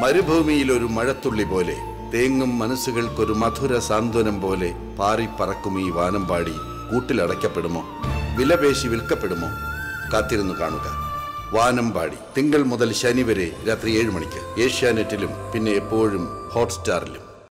മരുഭൂമിയിൽ ഒരു മഴത്തുള്ളി പോലെ തേങ്ങും മനസ്സുകൾക്കൊരു മധുര സാന്ത്വനം പോലെ പാറിപ്പറക്കും ഈ വാനമ്പാടി കൂട്ടിലടയ്ക്കപ്പെടുമോ വിലപേശി വിൽക്കപ്പെടുമോ? കാത്തിരുന്നു കാണുക. വാനമ്പാടി തിങ്കൾ മുതൽ ശനി വരെ രാത്രി ഏഴ് മണിക്ക്. ഏഷ്യാനെറ്റിലും പിന്നെ എപ്പോഴും ഹോട്ട്സ്റ്റാറിലും.